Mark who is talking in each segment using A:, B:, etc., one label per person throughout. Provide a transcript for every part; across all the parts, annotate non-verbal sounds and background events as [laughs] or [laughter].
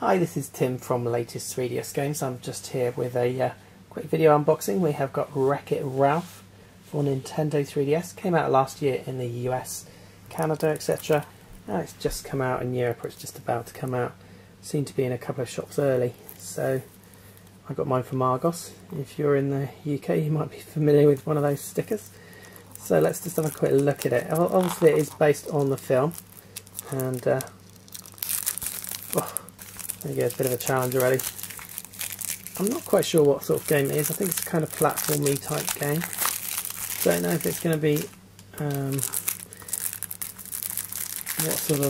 A: Hi, this is Tim from Latest 3DS Games. I'm just here with a uh, quick video unboxing. We have got Wreck-It Ralph for Nintendo 3DS. Came out last year in the US, Canada, etc. Now it's just come out in Europe, or it's just about to come out. Seemed to be in a couple of shops early, so I got mine from Argos. If you're in the UK, you might be [laughs] familiar with one of those stickers. So let's just have a quick look at it. Obviously, it is based on the film, and uh, oh, there a bit of a challenge already. I'm not quite sure what sort of game it is. I think it's a kind of platformy type game. Don't know if it's going to be um, what sort of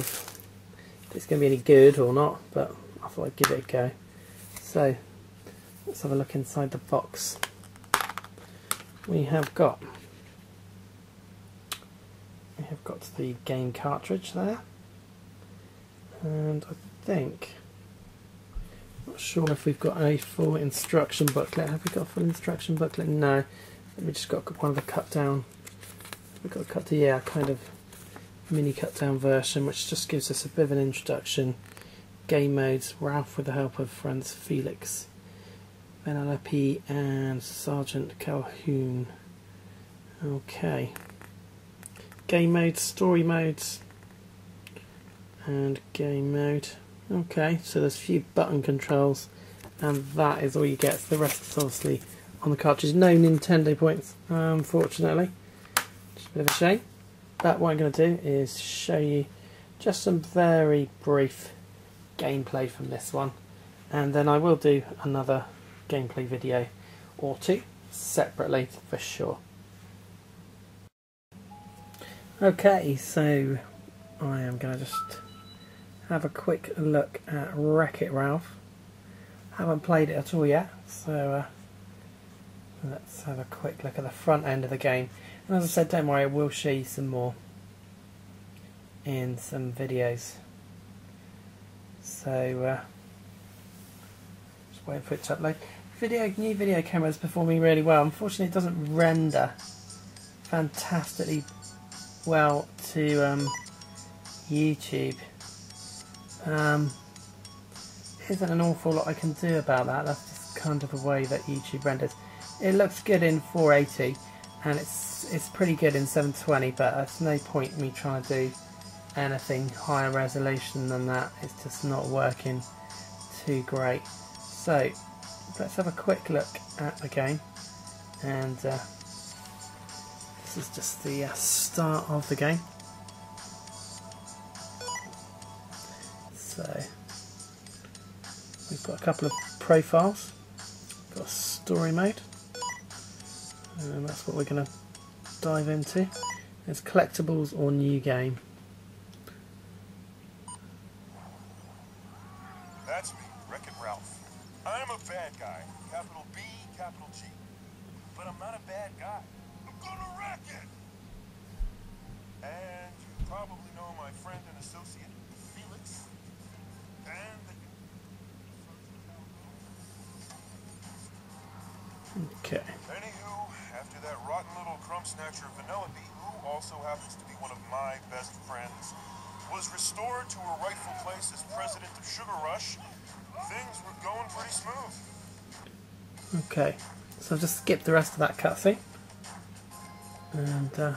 A: if it's going to be any good or not, but I thought I'd give it a go. So let's have a look inside the box. We have got we have got the game cartridge there, and I think not sure if we've got a full instruction booklet. Have we got a full instruction booklet? No. We just got one of the cut down. We've got a cut to yeah, kind of mini cut down version, which just gives us a bit of an introduction. Game modes, Ralph with the help of friends Felix, Penelope, and Sergeant Calhoun. Okay. Game modes, story modes, and game mode. Okay, so there's a few button controls, and that is all you get. The rest is obviously on the cartridge. No Nintendo points, unfortunately. Just a bit of a shame. But what I'm going to do is show you just some very brief gameplay from this one, and then I will do another gameplay video or two separately for sure. Okay, so I am going to just have a quick look at Wreck-It Ralph. Haven't played it at all yet, so uh, let's have a quick look at the front end of the game. And as I said, don't worry, I will show you some more in some videos. So, uh, just waiting for it to upload. Video, new video camera is performing really well. Unfortunately, it doesn't render fantastically well to um, YouTube. Um, isn't an awful lot I can do about that. That's just kind of the way that YouTube renders. It looks good in 480 and it's it's pretty good in 720 but there's no point me trying to do anything higher resolution than that. It's just not working too great. So let's have a quick look at the game and uh, this is just the uh, start of the game. So we've got a couple of profiles, got a story mode, and that's what we're going to dive into. It's collectibles or new game.
B: That's me, Wreck-It Ralph. I'm a bad guy, capital B, capital G. But I'm not a bad guy. I'm gonna wreck it! And you probably know my friend and associate.
A: Okay.
B: Anywho, after that rotten little crumb snatcher Vanellope, who also happens to be one of my best friends, was restored to her rightful place as president of Sugar Rush, things were going pretty smooth.
A: Okay, so I've just skipped the rest of that cutscene. And uh,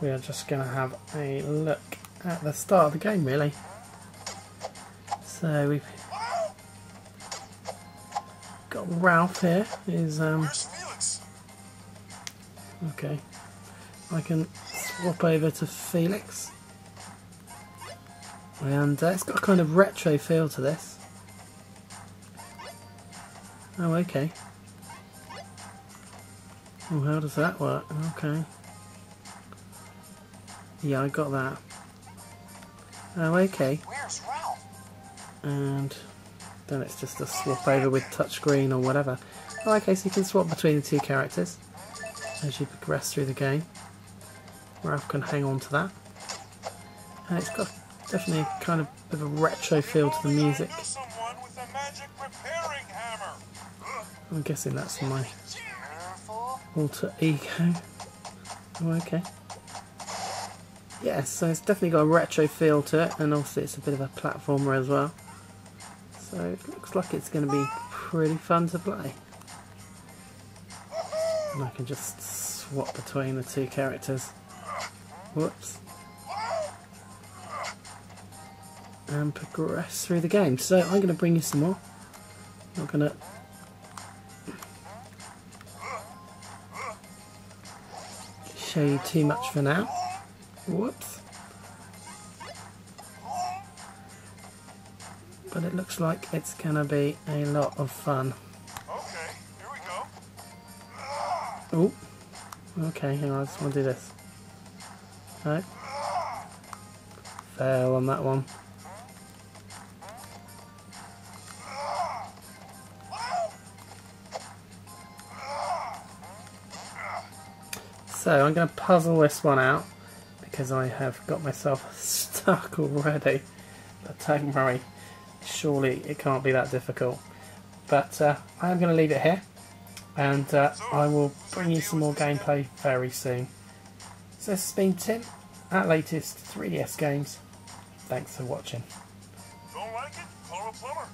A: we are just going to have a look at the start of the game, really. So we've got Ralph here. Is um okay. I can swap over to Felix. And uh, it's got a kind of retro feel to this. Oh, okay. Oh, how does that work? Okay. Yeah, I got that. Oh, okay.
B: Where's Ralph?
A: And then it's just a swap over with touchscreen or whatever. Okay, so you can swap between the two characters as you progress through the game. Ralph can hang on to that. And it's got definitely a kind of bit of a retro feel to the music.
B: A.
A: I'm guessing that's my alter ego. Oh, okay. Yeah, so it's definitely got a retro feel to it, and also it's a bit of a platformer as well. So it looks like it's going to be pretty fun to play. And I can just swap between the two characters. Whoops. And progress through the game. So I'm going to bring you some more. Not going to show you too much for now. Whoops. But it looks like it's going to be a lot of fun.
B: Okay, here we go.
A: Oh, okay, hang on, I just want to do this. No. Fail on that one. So I'm going to puzzle this one out because I have got myself [laughs] stuck already. But don't worry, surely it can't be that difficult. But uh, I am going to leave it here and uh, I will bring you some more gameplay very soon. So this has been Tim at latest 3DS games. Thanks for watching.
B: Don't like it? Call a plumber.